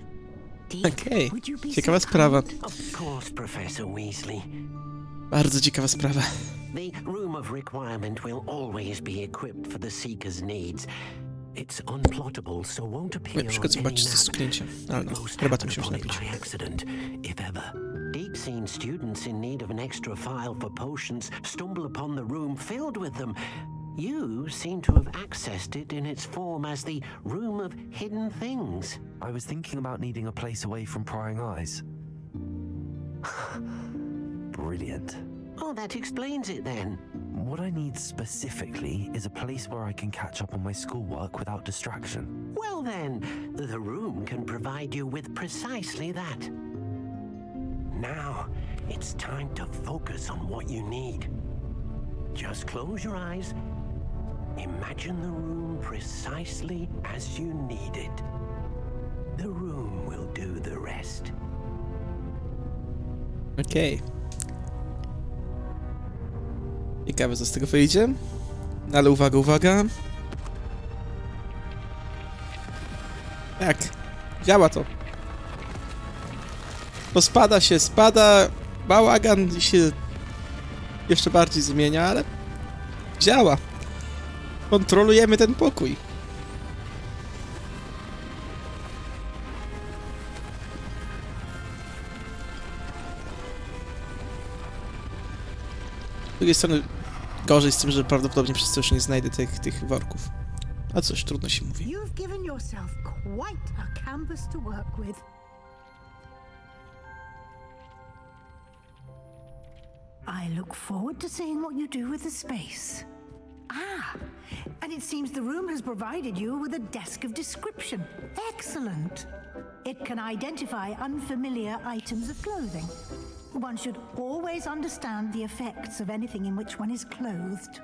Deke, Okej, would you be ciekawa so sprawa. Of course, Professor Weasley. Bardzo ciekawa sprawa. The Room of Requirement will always be equipped for the Seeker's needs. It's unplottable, so won't appear on any map. to stuknięcie. Ale no, Most herbatę się upon napić. by accident, if ever. Deep seen students in need of an extra file for potions stumble upon the room filled with them. You seem to have accessed it in its form as the Room of Hidden Things. I was thinking about needing a place away from prying eyes. Brilliant. Oh, that explains it then. What I need specifically is a place where I can catch up on my schoolwork without distraction. Well then, the room can provide you with precisely that. Now, it's time to focus on what you need. Just close your eyes. Imagine the room precisely as you need it. The room will do the rest. Okej. Ciekawe, co z tego wyjdzie. No ale uwaga, uwaga. Jak? Działa to. To spada się, spada, bałagan się jeszcze bardziej zmienia, ale działa. Kontrolujemy ten pokój. Z drugiej strony gorzej z tym, że prawdopodobnie przez już nie znajdę tych, tych worków. A cóż, trudno się mówi. I look forward to seeing what you do with the space. Ah, and it seems the room has provided you with a desk of description. Excellent. It can identify unfamiliar items of clothing. One should always understand the effects of anything in which one is clothed.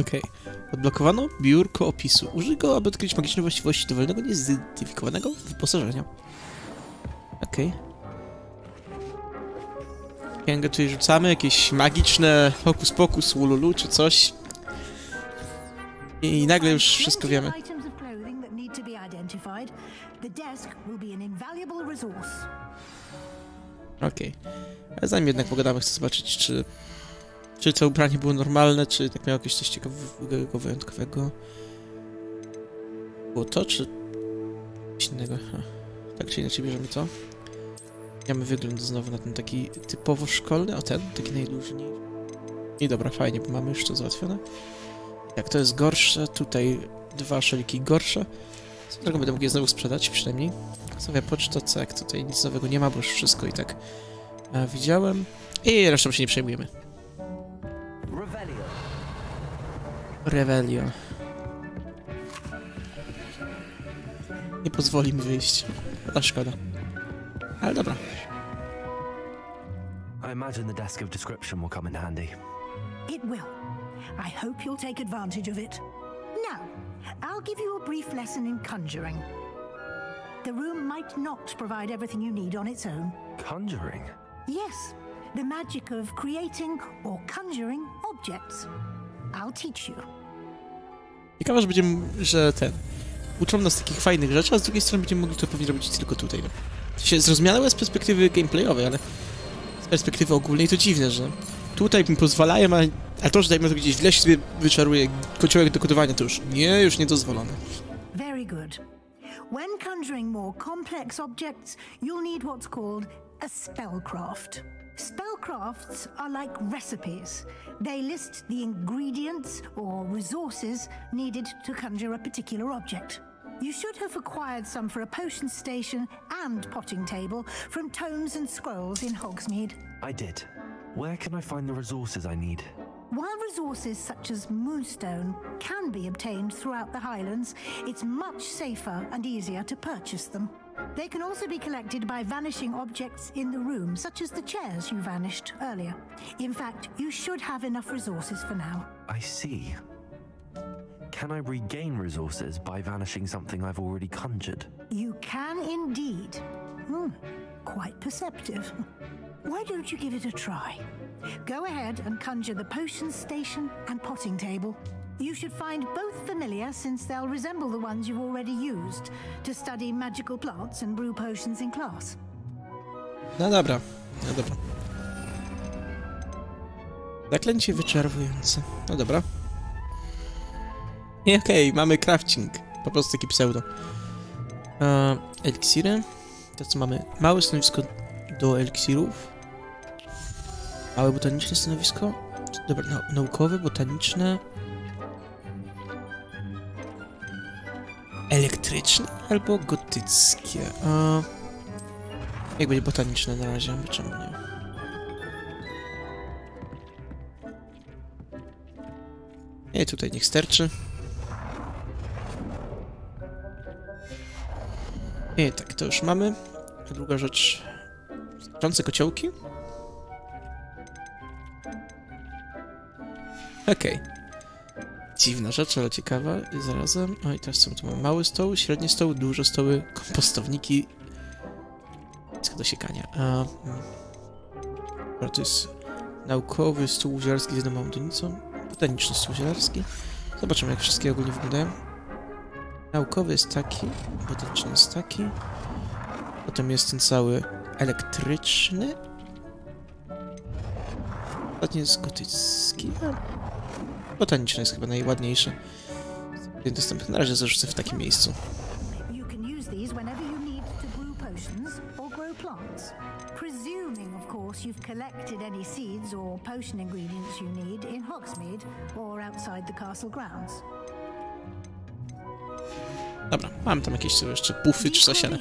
Okej. Odblokowano biurko opisu. Użyj go, aby odkryć magiczne właściwości dowolnego niezidentyfikowanego wyposażenia. Okej. Księgę tutaj rzucamy, jakieś magiczne hokus pokus, ululu czy coś. I nagle już wszystko wiemy. The desk will be an invaluable resource. Okej. Ale zanim jednak pogadamy, chcę zobaczyć, czy... Czy to ubranie było normalne, czy tak miało jakieś coś ciekawego, wyjątkowego. Było to, czy... Coś innego? Ha. Tak czy inaczej bierzemy to. Mamy wygląd znowu na ten taki typowo szkolny, o ten, taki najluźniej. I dobra, fajnie, bo mamy już to załatwione. Jak to jest gorsze, tutaj dwa szeliki gorsze. Drogą będę mógł je znowu sprzedać, przynajmniej. Sobie poczta, jak tutaj nic nowego nie ma, bo już wszystko i tak e, widziałem. I resztą się nie przejmujemy. Revelio. Nie pozwoli mi wyjść. A szkoda. Ale dobra. I imagine the desk of description will come in handy. It will. I hope you'll take advantage of it. Now, I'll give you a brief lesson in conjuring. The room might not provide everything you need on its own. Conjuring? Yes, the magic of creating or conjuring objects. I'll teach you. Ciekawe, że będziemy, że ten... Uczą nas takich fajnych rzeczy, a z drugiej strony będziemy mogli to pewnie robić tylko tutaj. No. To się zrozumiałe z perspektywy gameplayowej, ale z perspektywy ogólnej to dziwne, że tutaj mi pozwalają, a, a to, że dajmy to gdzieś w lesie sobie wyczaruje kociołek do kodowania, to już nie, już nie dozwolone. Very good. When conjuring more complex objects, you'll need what's called a spellcraft. Spellcrafts are like recipes. They list the ingredients or resources needed to conjure a particular object. You should have acquired some for a potion station and potting table from tomes and scrolls in Hogsmeade. I did. Where can I find the resources I need? While resources such as moonstone can be obtained throughout the Highlands, it's much safer and easier to purchase them. They can also be collected by vanishing objects in the room, such as the chairs you vanished earlier. In fact, you should have enough resources for now. I see. Can I regain resources by vanishing something I've already conjured? You can indeed. Hmm, quite perceptive. Why don't you give it a try? Go ahead and conjure the potion station and potting table. You should find both familiar since they'll resemble the ones you've already used to study magical plants and brew potions in class. No dobra, no dobra. Zaklęcie wyczerpujące. No dobra. Okej, okay, mamy crafting. Po prostu taki pseudo. E, eliksiry. To co mamy? Małe stanowisko do eliksirów. Małe botaniczne stanowisko. Dobra, nau naukowe, botaniczne. Elektryczne albo gotyckie. E, jak będzie botaniczne na razie? Czemu nie? Nie, tutaj niech sterczy. I tak, to już mamy. A druga rzecz. Skaczące kociołki? Okej. Okay. Dziwna rzecz, ale ciekawa zarazem... O i teraz co tu mamy? Małe stoły, średnie stoły, duże stoły, kompostowniki. Wszystko do siekania. A, hmm. to jest naukowy stół ziarski z jedną amunicją. Botaniczny stół zielarski. Zobaczymy, jak wszystkie ogólnie wyglądają. Naukowy jest taki, botaniczny jest taki. Potem jest ten cały elektryczny. Ostatni jest gotycki. Botaniczny jest chyba najładniejszy. Dostępny. Na razie zarzucę w takim miejscu. you've collected any seeds or potion ingredients you need in Hogsmeade or outside the castle grounds. Dobra, mam tam jakieś jeszcze pufy czy coś, ale...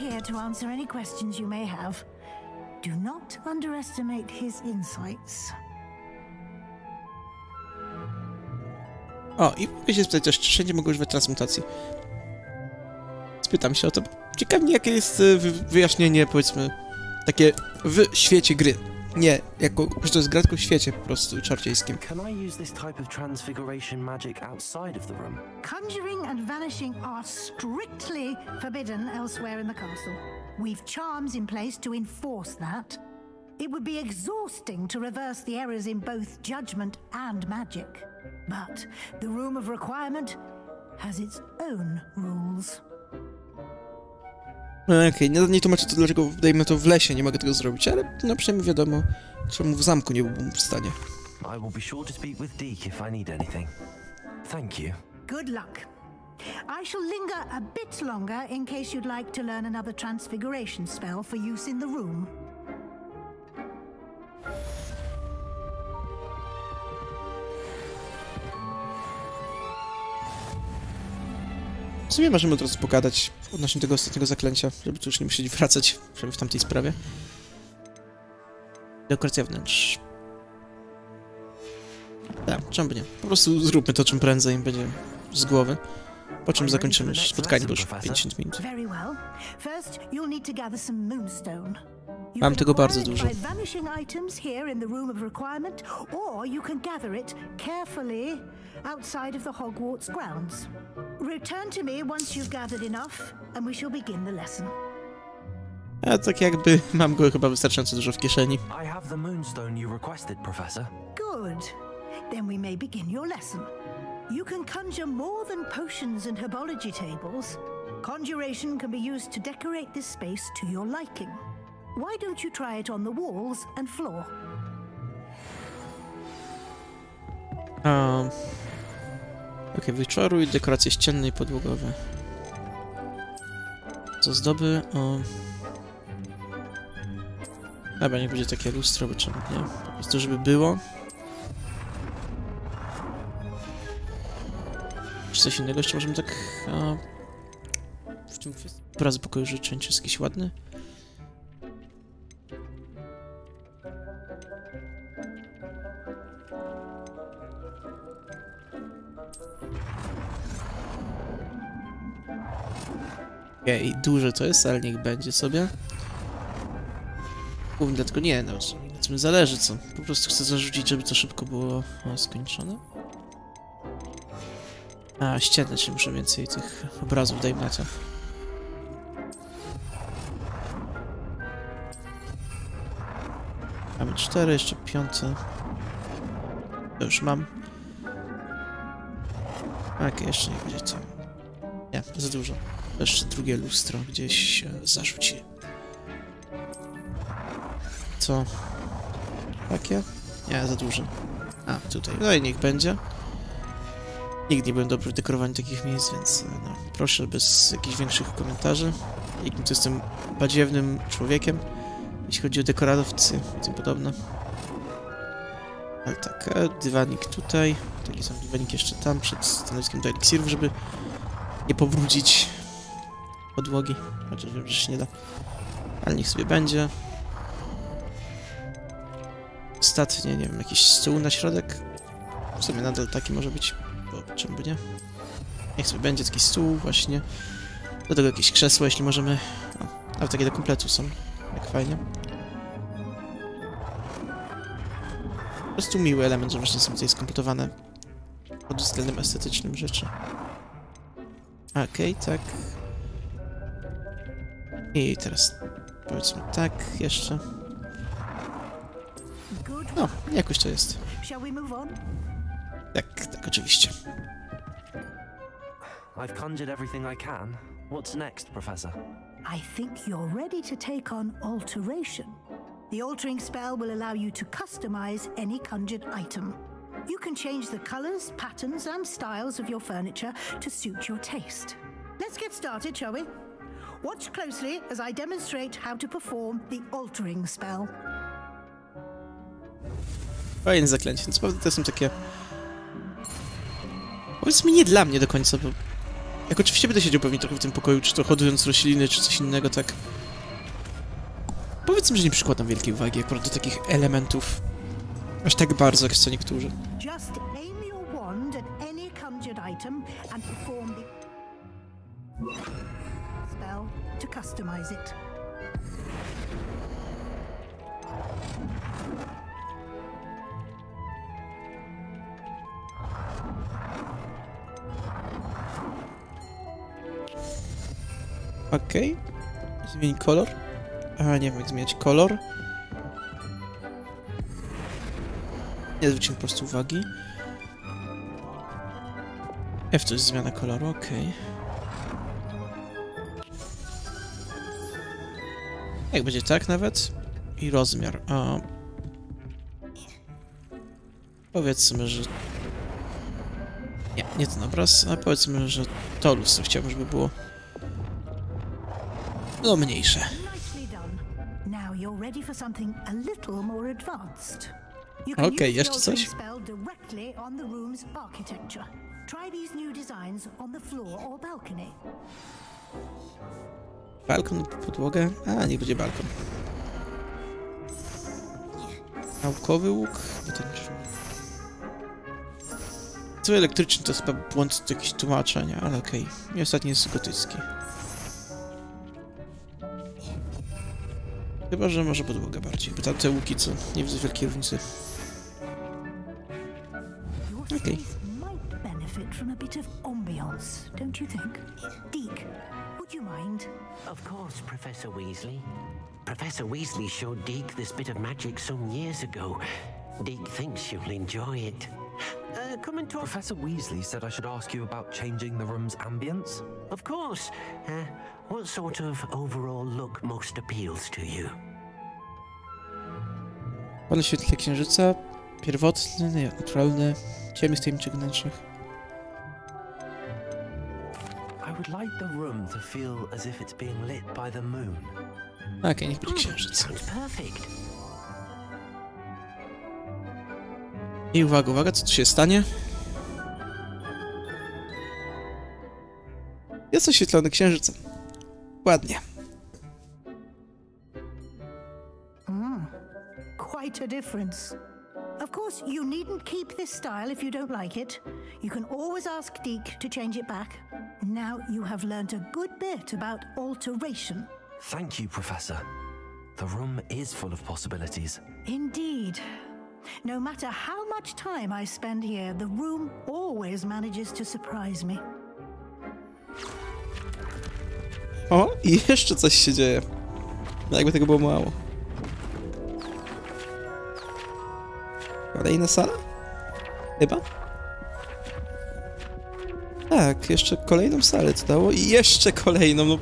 Do not underestimate his insights. O, i mogę się spytać też, czy wszędzie mogą używać transmutacji. Spytam się o to. Ciekawe, jakie jest wyjaśnienie, powiedzmy, takie w świecie gry. Nie, jako, że to jest gra tylko w świecie po prostu czarciejskim. Can I use this type of transfiguration magic outside of the room? Conjuring and vanishing are strictly forbidden elsewhere in the castle. We've charms in place to enforce that. It would be exhausting to reverse the errors in both judgment and magic. But the Room of Requirement has its own rules. No, Okej, nie, nie tłumaczę to, dlaczego dajmy to w lesie, nie mogę tego zrobić, ale no przynajmniej wiadomo, czemu w zamku nie byłbym w stanie. I will be sure to speak with Deke if I need anything. Thank you. Good luck. I shall linger a bit longer in case you'd like to learn another transfiguration spell for use in the room. W sumie możemy od razu pogadać odnośnie tego ostatniego zaklęcia, żeby tu już nie musieli wracać, przynajmniej w tamtej sprawie. Dekoracja wnętrz. Tak, czemu by nie? Po prostu zróbmy to czym prędzej, będzie z głowy. Po czym zakończymy spotkanie, bo już 50 minut. Mam tego bardzo dużo. By vanishing items here in the room of requirement, or you can gather it carefully outside of the Hogwarts grounds. Return to me once you've gathered enough, and we shall begin the lesson. A tak jakby mam go chyba wystarczająco dużo w kieszeni. I have the moonstone you requested, Professor. Good. Then we may begin your lesson. You can conjure more than potions and herbology tables. Conjuration can be used to decorate this space to your liking. Why don't you try it on the walls and floor? Um, Okej, wyczaruj dekoracje ścienne i podłogowe. Co zdoby? O... Dobra, niech będzie takie lustro, bo czemu nie? Po prostu, żeby było. Coś innego jeszcze możemy tak... A... W tym kwestii... Obraz pokoju życzeń, czy jest jakiś ładny? Okej, duże to jest, ale niech będzie sobie. Głównie dlatego nie, no, na tym zależy, co. Po prostu chcę zarzucić, żeby to szybko było skończone. A, czyli muszę więcej tych obrazów, to. Mamy cztery, jeszcze piąte. To już mam. Okej, jeszcze nie będzie co. Nie, za dużo. Jeszcze drugie lustro gdzieś e, zarzuci. Co? Takie? Nie, za duże. A, tutaj. No i niech będzie. Nigdy nie byłem dobry w dekorowaniu takich miejsc, więc e, no, proszę bez jakichś większych komentarzy. Jakim to jestem badziewnym człowiekiem, jeśli chodzi o dekoratowcy i tym podobne. Ale tak, e, dywanik tutaj. Taki sam dywanik jeszcze tam, przed stanowiskiem do eliksirów, żeby nie pobrudzić podłogi. Chociaż wiem, że się nie da. Ale niech sobie będzie. Ostatnie, nie wiem, jakiś stół na środek. W sumie nadal taki może być, czemu by nie? Niech sobie będzie taki stół właśnie. Do tego jakieś krzesło, jeśli możemy. O, ale takie do kompletu są. Jak fajnie. Po prostu miły element, że właśnie są tutaj skompletowane pod względem estetycznym rzeczy. Okej, tak. I teraz powiedzmy tak jeszcze. No, jakoś to jest. Tak, tak, oczywiście. I've conjured everything I can. What's next, Professor? I think you're ready to take on alteration. The altering spell will allow you to customize any conjured item. You can change the colors, patterns, and styles of your furniture to suit your taste. Let's get started, shall we? Watch closely as I demonstrate how to perform the altering spell. Fajne zaklęcie. Naprawdę to są takie... Powiedz mi nie dla mnie do końca, bo... Jak oczywiście będę siedział pewnie trochę w tym pokoju, czy to hodując rośliny, czy coś innego, tak... Powiedzmy, że nie przykładam wielkiej uwagi akurat do takich elementów. Aż tak bardzo, jak co niektórzy. Spell to customize it. Okej. Zmień kolor. A, nie wiem jak zmieniać kolor. Nie zwróciłem po prostu uwagi. F to jest zmiana koloru, okej. Jak będzie tak nawet? I rozmiar. A... Powiedzmy, że... Nie, nie ten obraz, a powiedzmy, że to lustro chciałbym, żeby było... You can Okej, use jeszcze coś? Balkon podłogę? A, nie będzie balkon. Naukowy łuk? No nie. Co elektryczny to jest chyba błąd jakiś tłumaczenia, ale okej. I ostatni jest gotycki. Chyba, że może podłoga bardziej, bo tamte łuki co nie widzę wielkiej różnicy. Your Okay. space might benefit from a bit of ambiance, don't you think? Deke, would you mind? Of course, Professor Weasley. Professor Weasley showed Deke this bit of magic some years ago. Deke thinks you'll enjoy it. Talk. Professor Weasley said I should ask you about changing the room's ambience. Of course. Uh, what sort of overall look most appeals to you? Pan świetle księżyca, pierwotny, naturalny, ciemny z tajemniczych wnętrzach. I would like the room to feel as if it's being lit by the moon. Okej, niech będzie księżyc. Sounds perfect. I uwaga, uwaga, co tu się stanie? Jest oświetlony księżycem. Ładnie. Mm, quite a difference. Of course, you needn't keep this style if you don't like it. You can always ask Deke to change it back. Now you have learned a good bit about alteration. Thank you, Professor. The room is full of possibilities. Indeed. No matter how much time I spend here, the room always manages to surprise me. O, i jeszcze coś się dzieje. No Jakby tego było mało. Kolejna sala? Chyba? Tak, jeszcze kolejną salę to dało i jeszcze kolejną, no...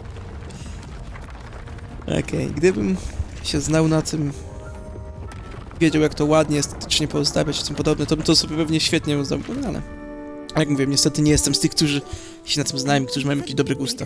Okej, gdybym się znał na tym, wiedział jak to ładnie, estetycznie pozdawiać i tym podobne, to bym to sobie pewnie świetnie zrobił, no ale... Jak mówię, niestety nie jestem z tych, którzy się na tym znają, którzy mają jakiś dobry gusta.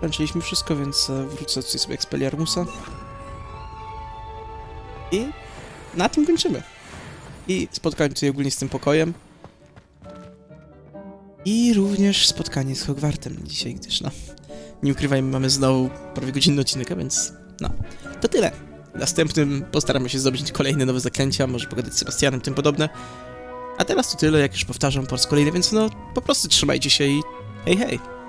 Kończyliśmy wszystko, więc e, wrócę tutaj sobie Expelliarmusa. I na tym kończymy. I spotkanie tutaj ogólnie z tym pokojem. I również spotkanie z Hogwartem dzisiaj, gdyż no, nie ukrywajmy, mamy znowu prawie godzinny odcinek, więc no, to tyle. W następnym postaramy się zdobyć kolejne nowe zaklęcia, może pogadać z Sebastianem, tym podobne. A teraz to tyle, jak już powtarzam po raz kolejny, więc no, po prostu trzymajcie się i hej hej!